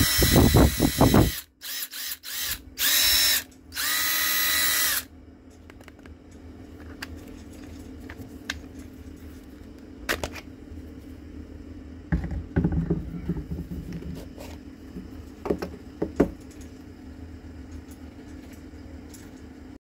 you